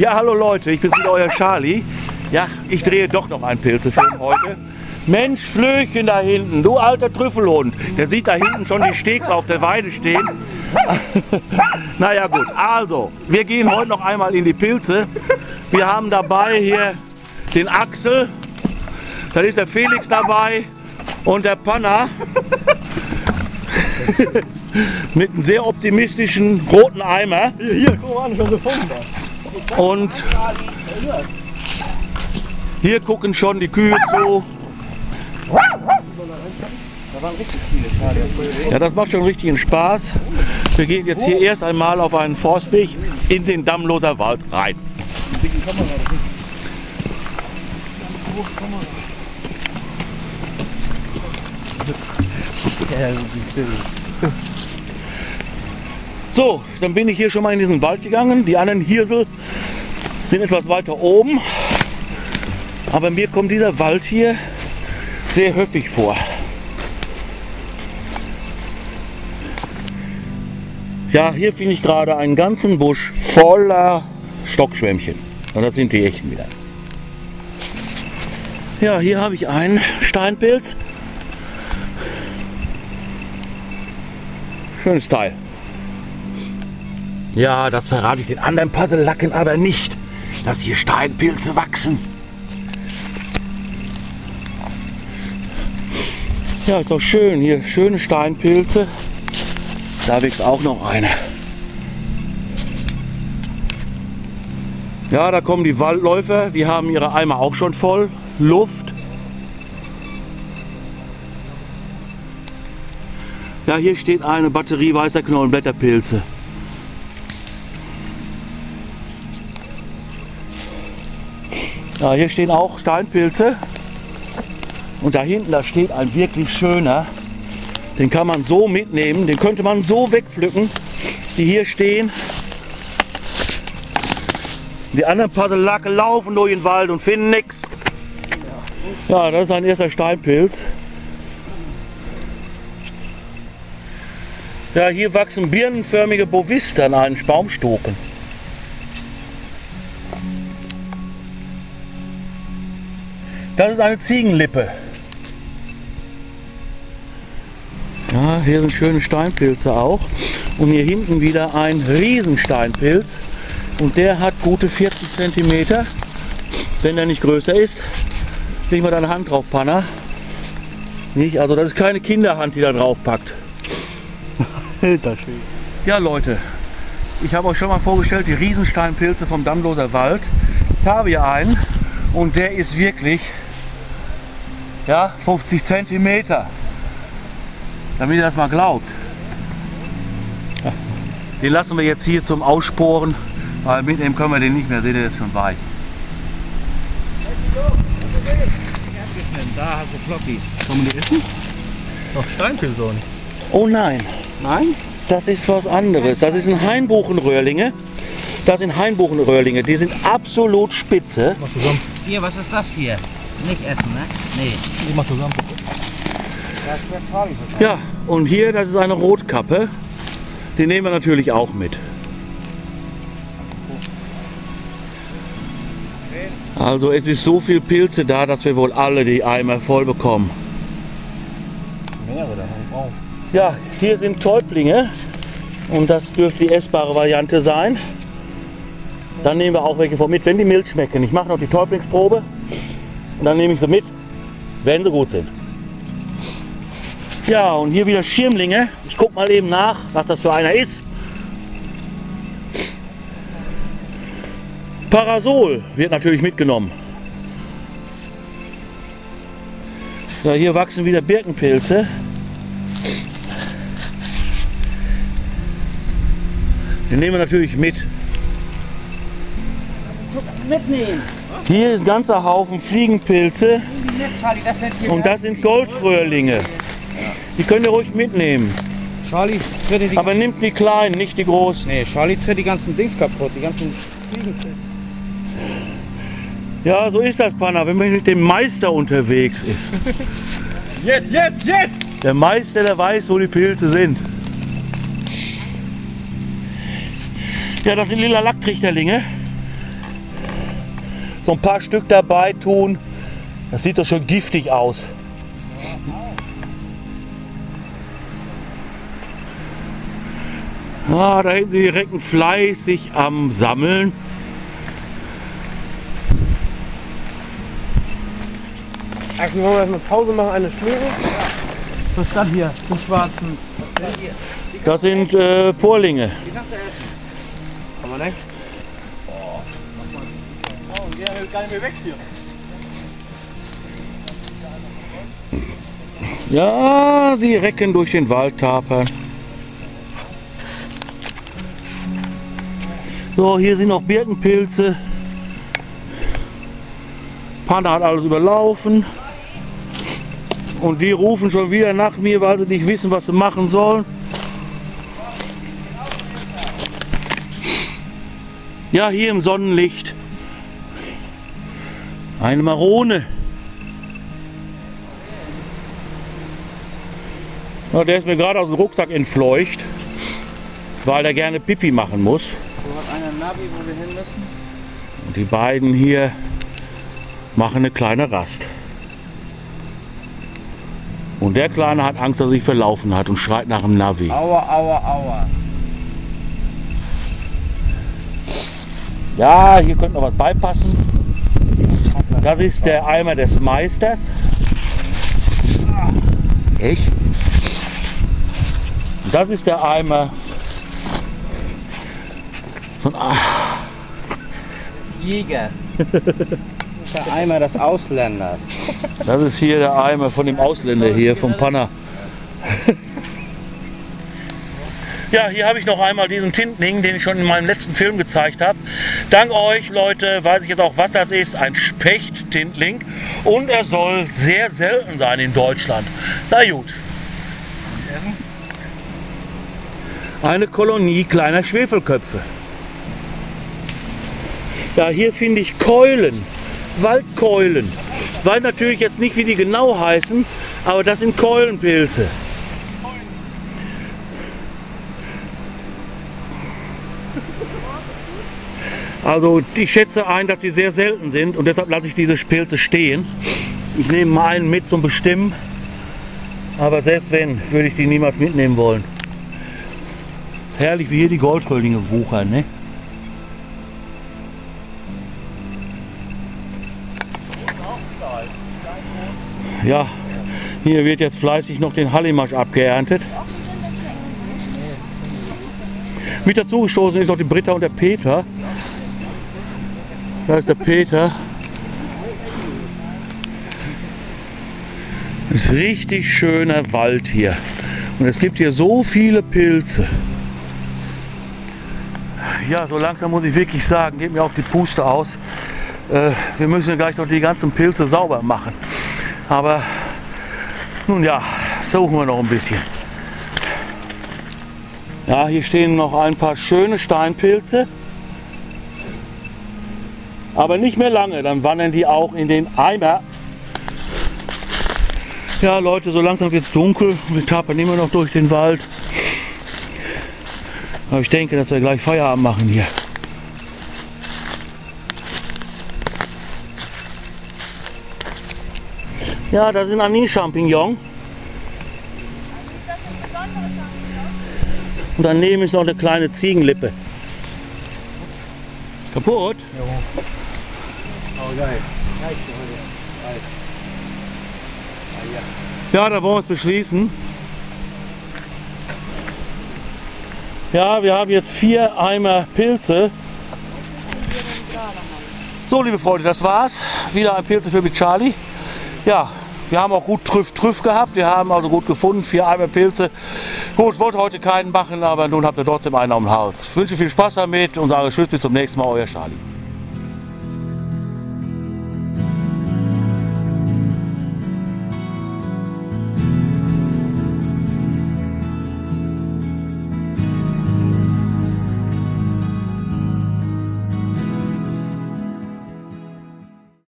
Ja, hallo Leute, ich bin wieder euer Charlie. Ja, ich drehe doch noch einen Pilzefilm heute. Mensch, Flöchen da hinten, du alter Trüffelhund. Der sieht da hinten schon die Steaks auf der Weide stehen. naja gut, also, wir gehen heute noch einmal in die Pilze. Wir haben dabei hier den Axel, dann ist der Felix dabei und der Panna. Mit einem sehr optimistischen roten Eimer. Hier, guck mal an, schon gefunden. Und hier gucken schon die Kühe zu. Ja, das macht schon richtigen Spaß. Wir gehen jetzt hier erst einmal auf einen Forstweg in den Dammloser Wald rein. So, dann bin ich hier schon mal in diesen Wald gegangen. Die anderen Hirsel sind etwas weiter oben. Aber mir kommt dieser Wald hier sehr häufig vor. Ja, hier finde ich gerade einen ganzen Busch voller Stockschwämmchen. Und das sind die echten wieder. Ja, hier habe ich einen Steinpilz. Schönes Teil. Ja, das verrate ich den anderen Puzzle-Lacken aber nicht, dass hier Steinpilze wachsen. Ja, ist doch schön. Hier schöne Steinpilze. Da wächst auch noch eine. Ja, da kommen die Waldläufer. Die haben ihre Eimer auch schon voll. Luft. Ja, hier steht eine Batterie weißer Knollenblätterpilze. Ja, hier stehen auch Steinpilze. Und da hinten, da steht ein wirklich schöner. Den kann man so mitnehmen, den könnte man so wegpflücken, die hier stehen. Die anderen Puzzlelacke laufen durch den Wald und finden nichts. Ja, das ist ein erster Steinpilz. Ja, hier wachsen birnenförmige Boviste an einen Baumstoken. Das ist eine Ziegenlippe. Ja, hier sind schöne Steinpilze auch. Und hier hinten wieder ein Riesensteinpilz. Und der hat gute 40 cm. Wenn er nicht größer ist, legen wir deine Hand drauf, Panna. Nicht? Also das ist keine Kinderhand, die da drauf packt. Ja Leute, ich habe euch schon mal vorgestellt, die Riesensteinpilze vom Dammloser Wald. Ich habe hier einen und der ist wirklich ja, 50 Zentimeter. Damit ihr das mal glaubt. Den lassen wir jetzt hier zum Aussporen, weil mitnehmen können wir den nicht mehr. Seht ihr, der ist schon weich. Da hast du Floppies. Kann man die essen? Doch Steinpilson. Oh nein, Nein? das ist was anderes. Das ist ein Hainbuchenröhrlinge. Das sind Hainbuchenröhrlinge. Die sind absolut spitze. Hier, was ist das hier? Nicht essen, ne? Nee. Ich mach zusammen. Ja, und hier, das ist eine Rotkappe. Die nehmen wir natürlich auch mit. Also es ist so viel Pilze da, dass wir wohl alle die Eimer voll bekommen. Mehrere da haben auch. Ja, hier sind Täublinge und das dürfte die essbare Variante sein. Dann nehmen wir auch welche vor mit, wenn die mild schmecken. Ich mache noch die Täublingsprobe und dann nehme ich sie mit, wenn sie gut sind. Ja, und hier wieder Schirmlinge. Ich gucke mal eben nach, was das für einer ist. Parasol wird natürlich mitgenommen. Ja, hier wachsen wieder Birkenpilze. Den nehmen wir natürlich mit. Mitnehmen. Hier ist ein ganzer Haufen Fliegenpilze und das sind Goldröhrlinge. Die könnt ihr ruhig mitnehmen. Charlie tritt die Aber nimmt die kleinen, nicht die großen. Nee, Charlie tritt die ganzen Dings kaputt, die ganzen Fliegen. Ja, so ist das, Panna, wenn man mit dem Meister unterwegs ist. Yes, yes, yes! Der Meister, der weiß, wo die Pilze sind. Ja, das sind lila Lacktrichterlinge. So ein paar Stück dabei tun. Das sieht doch schon giftig aus. Ah, da hinten die Recken fleißig am Sammeln. Eigentlich wollen wir erstmal Pause machen, eine schmieren. Was ist das hier? Die schwarzen. Das sind äh, Porlinge. Kann man nicht? Und der hält gar nicht mehr weg hier. Ja, die Recken durch den Wald tapern. So, hier sind noch Birkenpilze. Panne hat alles überlaufen. Und die rufen schon wieder nach mir, weil sie nicht wissen, was sie machen sollen. Ja, hier im Sonnenlicht. Eine Marone. Ja, der ist mir gerade aus dem Rucksack entfleucht, weil er gerne Pipi machen muss. So hat einer ein Navi, wo wir hin müssen. Und die beiden hier machen eine kleine Rast. Und der Kleine hat Angst, dass er sich verlaufen hat und schreit nach dem Navi. Aua, aua, aua. Ja, hier könnte noch was beipassen. Das ist der Eimer des Meisters. Echt? Und Das ist der Eimer von ah, Des Jägers. Der Eimer des Ausländers. Das ist hier der Eimer von dem Ausländer hier, vom Panner. Ja, hier habe ich noch einmal diesen Tintening, den ich schon in meinem letzten Film gezeigt habe. Dank euch, Leute, weiß ich jetzt auch, was das ist. Ein Specht-Tintling. Und er soll sehr selten sein in Deutschland. Na gut. Eine Kolonie kleiner Schwefelköpfe. Ja, hier finde ich Keulen. Waldkeulen. Weiß natürlich jetzt nicht, wie die genau heißen, aber das sind Keulenpilze. Also ich schätze ein, dass die sehr selten sind und deshalb lasse ich diese Pilze stehen. Ich nehme mal einen mit zum Bestimmen, aber selbst wenn, würde ich die niemals mitnehmen wollen. Herrlich, wie hier die Goldröhrlinge wuchern, ne? Ja, hier wird jetzt fleißig noch den Hallimasch abgeerntet. Mit dazu gestoßen ist noch die Britta und der Peter. Da ist der Peter. Das ist richtig schöner Wald hier. Und es gibt hier so viele Pilze. Ja, so langsam muss ich wirklich sagen, geht mir auch die Puste aus. Äh, wir müssen gleich noch die ganzen Pilze sauber machen. Aber nun ja, suchen wir noch ein bisschen. Ja, hier stehen noch ein paar schöne Steinpilze. Aber nicht mehr lange, dann wandern die auch in den Eimer. Ja Leute, so langsam wird es dunkel. Wir tapern immer noch durch den Wald. Aber ich denke, dass wir gleich Feierabend machen hier. Ja, das sind Anis-Champignon. Und daneben ist noch eine kleine Ziegenlippe. Kaputt? Ja, da wollen wir es beschließen. Ja, wir haben jetzt vier Eimer Pilze. So, liebe Freunde, das war's. Wieder ein Pilze für mit Charlie. Ja, wir haben auch gut Trüff Trüff gehabt. Wir haben also gut gefunden, vier Eimer Pilze. Gut, wollte heute keinen machen, aber nun habt ihr trotzdem einen am Hals. Ich wünsche viel Spaß damit und sage Tschüss, bis zum nächsten Mal, euer Charlie.